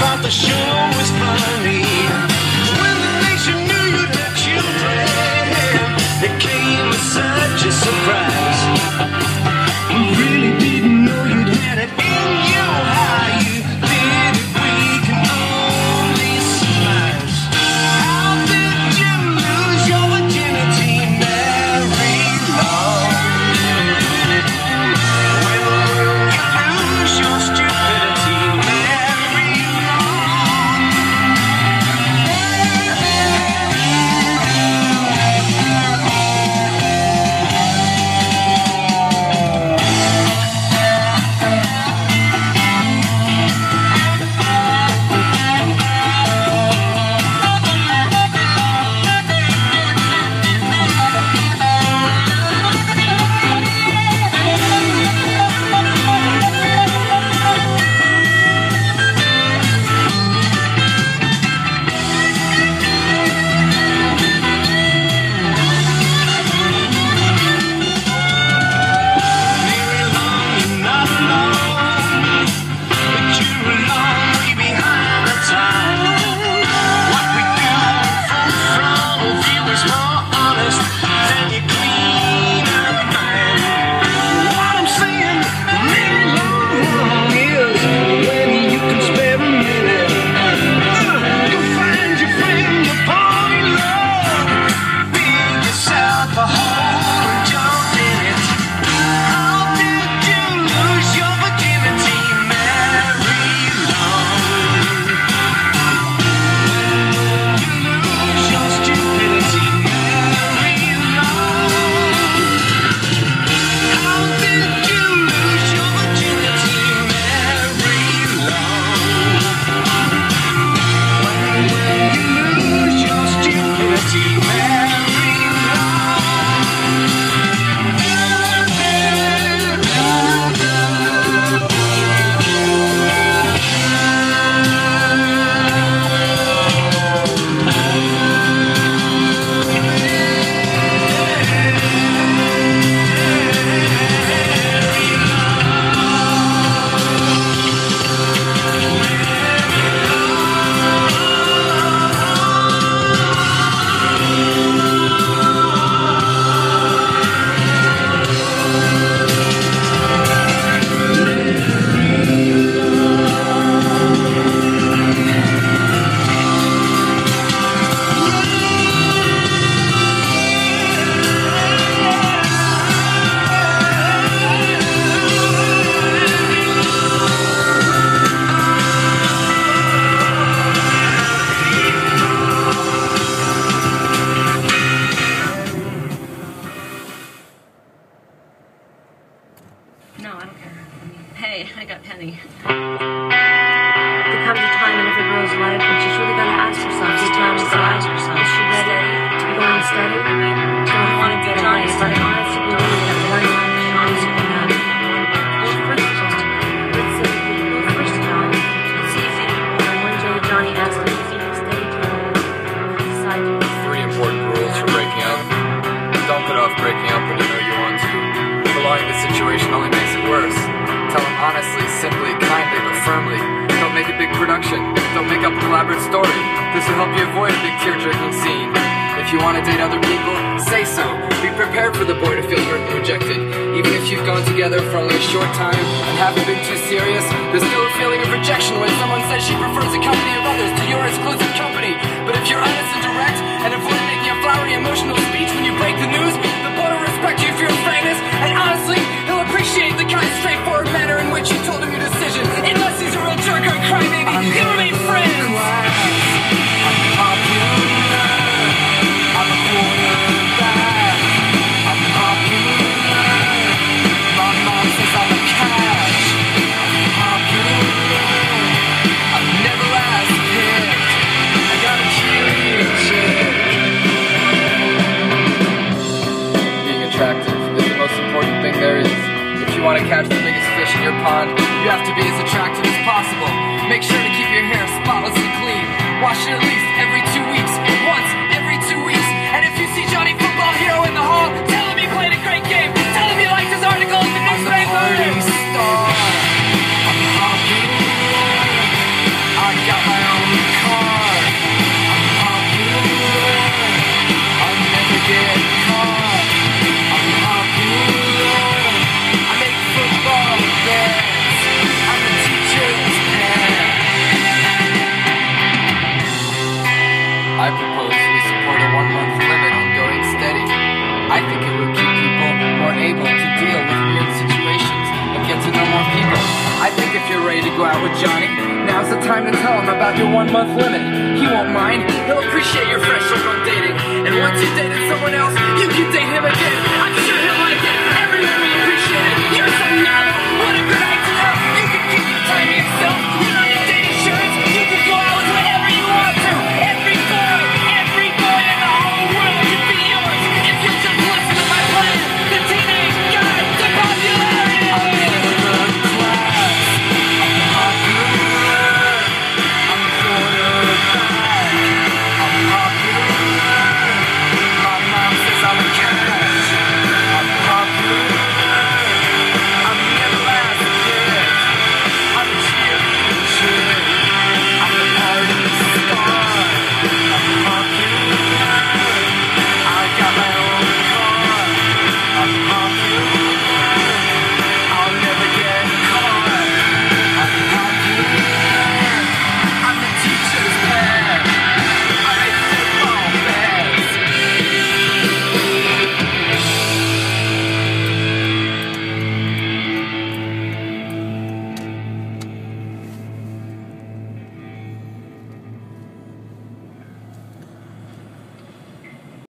thought the show was funny. When the nation knew you'd it came as such a surprise. avoid a big tear-jerking scene. If you want to date other people, say so. Be prepared for the boy to feel hurt and rejected. Even if you've gone together for only a short time and haven't been too serious, there's still a feeling of rejection when someone says she prefers the company of others to your exclusive company. But if you're honest pond. You have to be as a child. time to tell him about your one month limit. He won't mind, he'll appreciate your fresh look on dating. And once you dated someone else,